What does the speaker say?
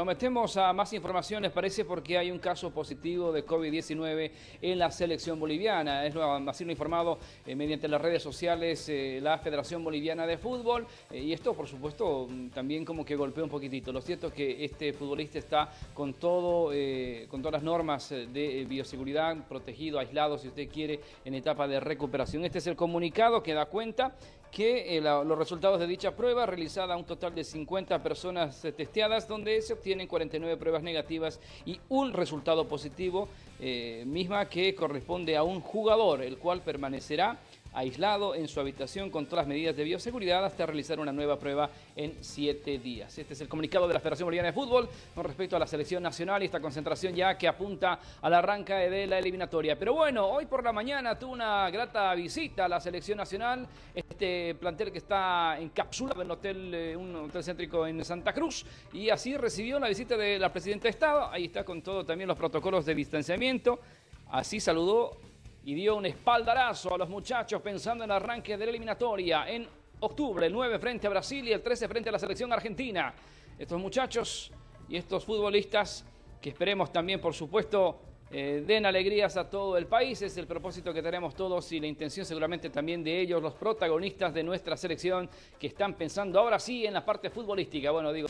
Nos metemos a más informaciones, parece, porque hay un caso positivo de COVID-19 en la selección boliviana. Es así lo informado eh, mediante las redes sociales eh, la Federación Boliviana de Fútbol. Eh, y esto, por supuesto, también como que golpea un poquitito. Lo cierto es que este futbolista está con todo, con todas las normas de bioseguridad, protegido, aislado, si usted quiere, en etapa de recuperación. Este es el comunicado que da cuenta que los resultados de dicha prueba, realizada a un total de 50 personas testeadas, donde se tienen 49 pruebas negativas y un resultado positivo, eh, misma que corresponde a un jugador, el cual permanecerá aislado en su habitación con todas las medidas de bioseguridad hasta realizar una nueva prueba en siete días. Este es el comunicado de la Federación Boliviana de Fútbol con respecto a la selección nacional y esta concentración ya que apunta al arranque de la eliminatoria. Pero bueno, hoy por la mañana tuvo una grata visita a la selección nacional, este plantel que está encapsulado en el hotel, eh, un hotel céntrico en Santa Cruz y así recibió la visita de la Presidenta de Estado, ahí está con todo también los protocolos de distanciamiento, así saludó y dio un espaldarazo a los muchachos pensando en el arranque de la eliminatoria en octubre, el 9 frente a Brasil y el 13 frente a la selección argentina. Estos muchachos y estos futbolistas que esperemos también, por supuesto, eh, den alegrías a todo el país. Es el propósito que tenemos todos y la intención seguramente también de ellos, los protagonistas de nuestra selección, que están pensando ahora sí en la parte futbolística. Bueno, digo...